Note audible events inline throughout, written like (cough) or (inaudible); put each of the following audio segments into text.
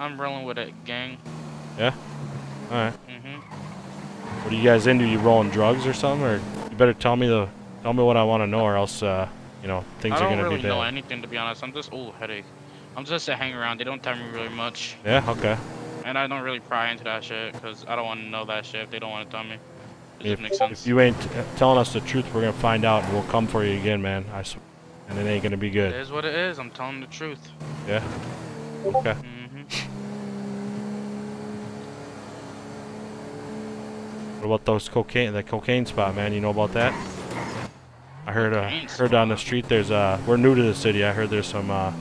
I'm rolling with it, gang. Yeah. All right. Mm hmm What are you guys into? You rolling drugs or something? Or you better tell me the tell me what I want to know, or else uh, you know things I are don't gonna really be know bad. anything to be honest. I'm just oh headache. I'm just a hang around. They don't tell me really much, Yeah. Okay. and I don't really pry into that shit because I don't want to know that shit. If they don't want to tell me. If, if you ain't uh, telling us the truth, we're gonna find out, and we'll come for you again, man. I sw- and it ain't gonna be good. is what it is. I'm telling the truth. Yeah. Okay. Mhm. What about those cocaine? The cocaine spot, man. You know about that? I heard. Uh, heard down the street. There's. Uh, we're new to the city. I heard there's some. Uh,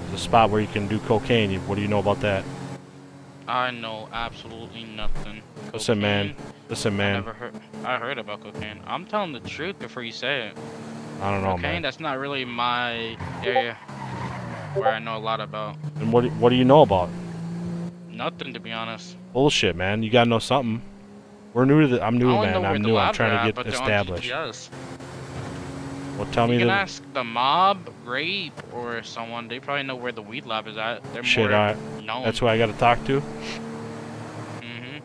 there's a spot where you can do cocaine. What do you know about that? I know absolutely nothing. Listen, man. Cocaine, Listen, I man. never heard. I heard about cocaine. I'm telling the truth before you say it. I don't know, cocaine, man. that's not really my area where I know a lot about. And what? do- What do you know about? Nothing to be honest. Bullshit, man. You gotta know something. We're new to the. I'm new, I man. I'm new. I'm trying to get established. Well, tell me you can the ask the mob, grape, or someone. They probably know where the weed lab is at. They're shit. more I, known. that's who I gotta talk to. hmm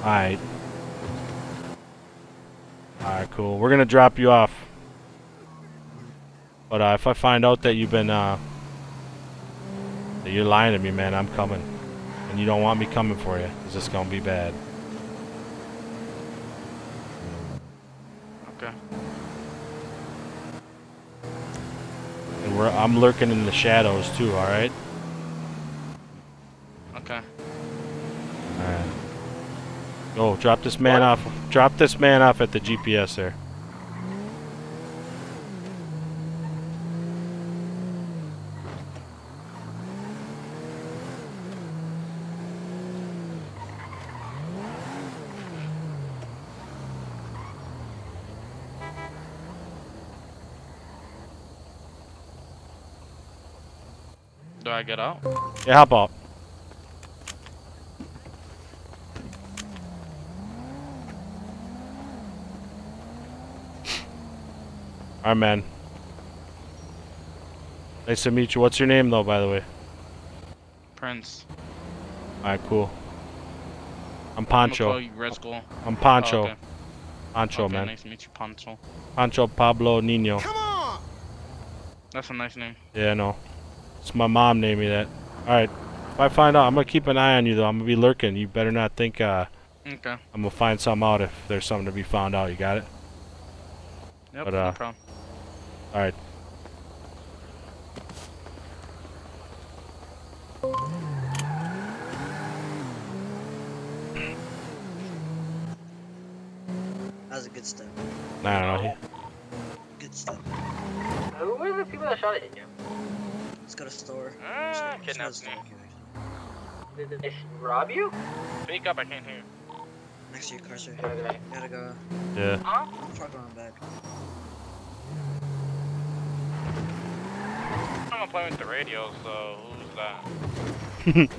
All right. All right, cool. We're gonna drop you off. But uh, if I find out that you've been uh, that you're lying to me, man, I'm coming. And you don't want me coming for you. It's just gonna be bad. Okay. And we're I'm lurking in the shadows too. All right. Okay. All right. Go drop this man off. Drop this man off at the GPS there. Do I get out? Yeah, hop out. Alright, man. Nice to meet you. What's your name, though, by the way? Prince. Alright, cool. I'm Pancho. I'm call Pancho. you I'm Pancho. Oh, okay. Pancho, okay, man. Nice to meet you, Pancho. Pancho Pablo Nino. Come on! That's a nice name. Yeah, I know. It's my mom named me that. Alright. If I find out, I'm gonna keep an eye on you, though. I'm gonna be lurking. You better not think, uh, Okay. I'm gonna find something out if there's something to be found out. You got it? Yep. But, no uh, problem. Alright. That was a good step. I don't know. Good step. Who were the people that shot at you? Let's go to store. Ah, Let's go- let's go to kidnapped store, me. Did they rob you? Speak up, I can't hear. Next to your car, sir. Okay. Gotta go. Yeah. Huh? Truck around back. I'm gonna play with the radio, so who's that? (laughs)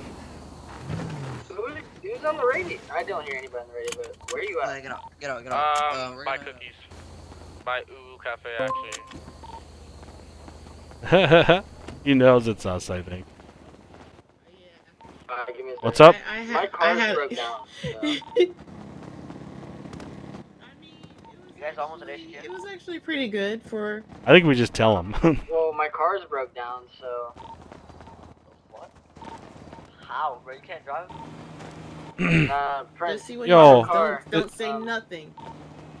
Who's, who's on the radio? I don't hear anybody on the radio, but where are you Uh, at? get out. Get out. Get out. Um, Uh, we're buy gonna- cookies. Buy Ooh Cafe, actually. (laughs) he knows it's us, I think. Uh, give me a What's up? I, I My had, car broke down. (laughs) So. I mean, You guys almost at HQ? it was actually pretty good for. I think we just tell him. (laughs) Well, my car's broke down, so. What? How, bro? You can't drive? (clears throat) uh, Prince. See what Yo. he does. Car. Don't, don't say Um, nothing.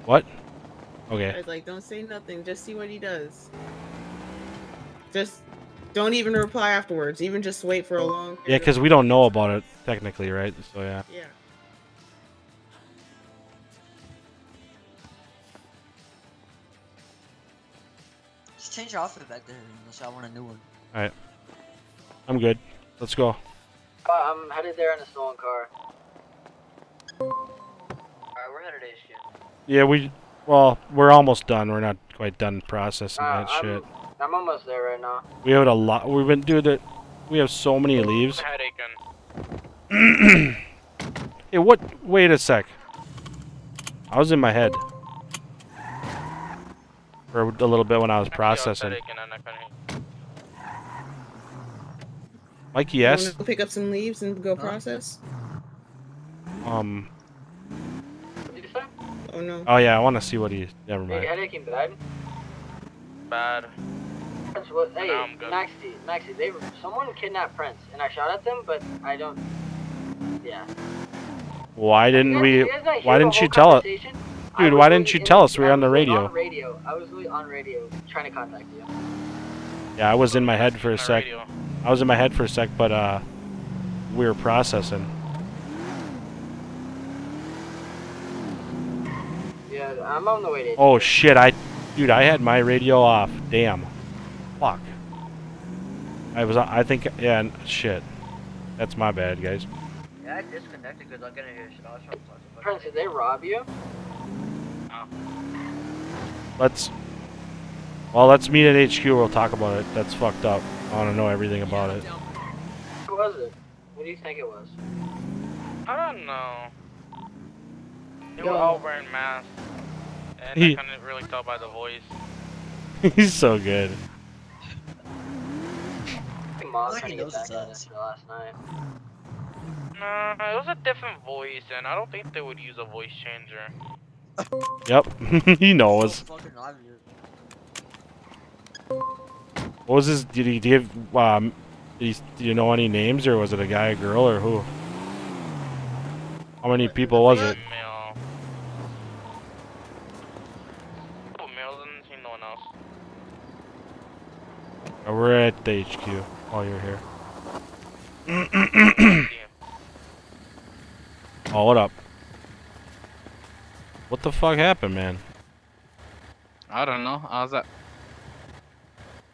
what? Okay. I Okay. was like, don't say nothing. Just see what he does. Just don't even reply afterwards. Even just wait for a long. Yeah, because we don't know about it technically, right? So yeah. Yeah. Just change your outfit back there unless y'all want a new one. All right. I'm good. Let's go. Uh, I'm headed there in a stolen car. Alright, we're headed to HQ. Yeah, we. Well, we're almost done. We're not quite done processing Uh, that I'm, shit. I'm almost there right now. We have a lot. We've been doing it. We have so many leaves. Headache (clears throat) Hey, what? Wait a sec. I was in my head for a little bit when I was processing. Headache and I'm not gonna- Mikey, You yes. wanna go pick up some leaves and go process? Um. What did you say? Oh no. Oh yeah, I want to see what he. Never Big mind. headache and bad. Bad. Prince, what? Hey, No, I'm good. Maxie, Maxie, they someone kidnapped Prince, and I shot at them, but I don't. Yeah. Why didn't guys- we? guys Why didn't you tell it? Dude, was why didn't you tell us? We were on the radio. On radio. I was literally on radio trying to contact you. Yeah, I was in my head for a the sec. I was in my head for a sec, but uh, we were processing. Yeah, I'm on the way to. Oh shit! I, dude, I had my radio off. Damn. Fuck. I was. I think. Yeah. n- Shit. That's my bad, guys. Yeah, I disconnected because I couldn't hear shit. I was trying to talk about Prince, did they rob you? Oh. Let's. Well, let's meet at HQ. We'll talk about it. That's fucked up. I want to know everything about it. Who was it? What do you think it was? I don't know. They Yo. were all wearing masks. And He- I couldn't really tell by the voice. (laughs) He's so good. My mom like trying to get back at us for last night. No, it was a different voice, and I don't think they would use a voice changer. (laughs) Yep. (laughs) he knows. So. What was his? Did he give? Um, did he, do you know any names, or was it a guy, a girl, or who? How many people was it? Male. Oh, male didn't see no one else. We're at the HQ. While you're here. Yeah. (clears throat) Oh, what up? What the fuck happened, man? I don't know. I was at.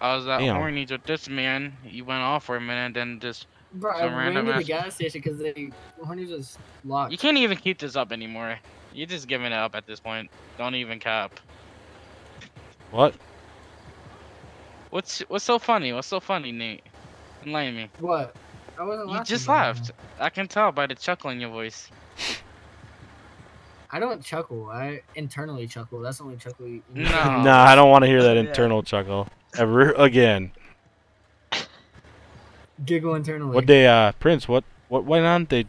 I was at Damn. horny with this man. He went off for a minute, then just. Bro, Some I ran to the gas station because they Horny was locked. You can't even keep this up anymore. You're just giving it up at this point. Don't even cap. What? What's What's so funny? What's so funny, Nate? Enlighten me. What? I wasn't You just bro. laughed. I can tell by the chuckle in your voice. I don't chuckle. I internally chuckle. That's the only chuckle. You, you No. (laughs) Nah, I don't want to hear that Yeah. internal chuckle ever again. Giggle internally. What they, uh, Prince? What, what went on? They,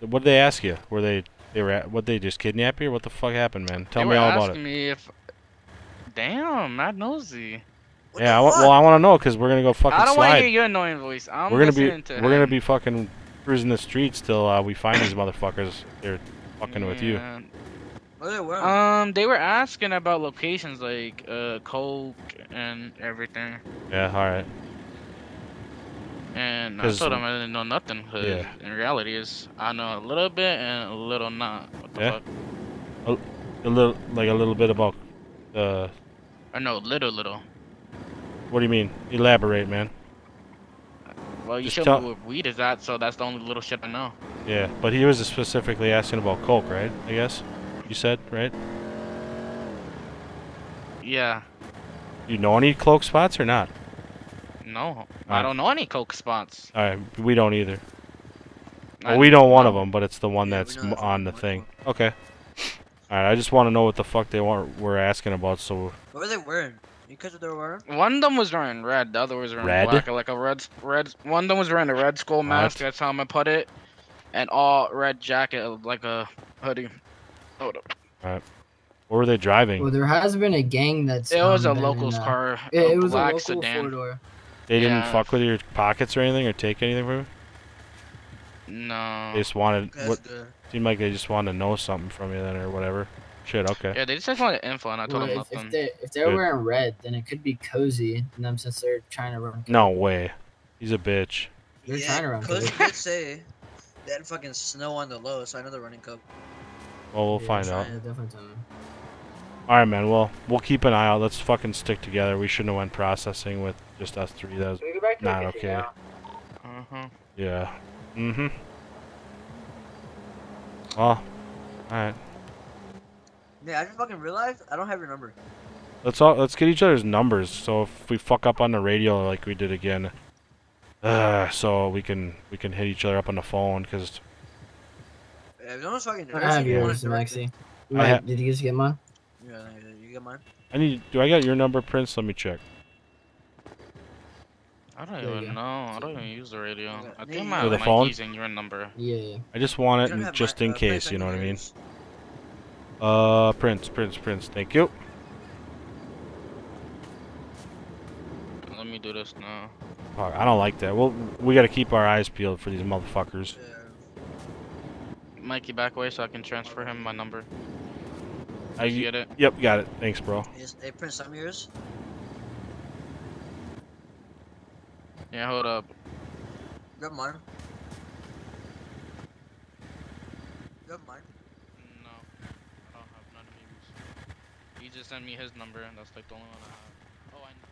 what did they ask you? Were they, they were, at, what they just kidnap you? Or what the fuck happened, man? Tell They me all about asking it. me if. Damn, Mad Nosy. What Yeah, I fuck? well, I want to know because we're gonna go fucking I don't want to hear your annoying voice. I'm we're gonna be, to we're gonna be fucking cruising the streets till uh, we find these motherfuckers. They're fucking with you. They? Um, they were asking about locations like uh Coke and everything, Yeah, all right. and I told them I didn't know nothing. Cause yeah. in reality, is I know a little bit and a little not. What the Yeah. fuck? A little, like a little bit about. Uh, I know little, little. What do you mean? Elaborate, man. Well, you Just showed tell- me what weed is at, so that's the only little shit I know. Yeah, but he was specifically asking about coke, right? I guess you said, right? Yeah. You know any coke spots or not? No, I don't know any Coke spots. All right, we don't either. I- Well, we know one of them, but it's the one that's know m- on the thing. Okay. All right, I just want to know what the fuck they want, were asking about. So What were they wearing? You catch what they were? One of them was wearing red, the other was wearing Red? black, like a red, red. One of them was wearing a red skull mask. What? That's how I'm gonna put it, and all red jacket, like a hoodie. Hold up. what were they driving? Well, there has been a gang that's. It was a um, been locals in, uh, car, It, a it was a black local sedan. four door. they didn't fuck with your pockets or anything, or take anything from you. No. They just wanted. That's What good. seemed like they just wanted to know something from you then, or whatever. Shit. Okay. Yeah, they just wanted info, and I told Well, them if, nothing. if, they, if they're Good. wearing red, then it could be cozy. And them since they're trying to run. No way. He's a bitch. They're yeah, trying to run Coach coke. did say they had fucking snow on the low, so I know they're running coke. Well, we'll Yeah, find out. definitely tell me. All right, man. Well, we'll keep an eye out. Let's fucking stick together. We shouldn't have went processing with just us three. That was, Can we go back to Not okay. Uh-huh. yeah. Mm-hmm. Well, all right. Yeah, I just fucking realized I don't have your number. Let's all let's get each other's numbers. So if we fuck up on the radio like we did again, uh, so we can we can hit each other up on the phone because Yeah, if no one's fucking I have you want yours, us directly- Maxi. I ha- did you guys get mine? Yeah, you get mine. I need. Do I got your number, Prince? Let me check. I don't There even go. know. I don't even use the radio. Okay. I Maybe think you- my With the mic phone? using your number. Yeah, yeah. I just want it don't in- have just my- in uh, case, you know what I mean? Yours. Uh, Prince, Prince, Prince. Thank you. Let me do this now. Fuck, I don't like that. Well, we gotta keep our eyes peeled for these motherfuckers. Yeah. Mikey, back away so I can transfer him my number. I, you get it? yep, got it. Thanks, bro. Is, hey, Prince, I'm yours. Yeah, hold up. Grab mine. Grab mine. No, I don't have none of his. He just sent me his number, and that's like the only one I have. Oh, I.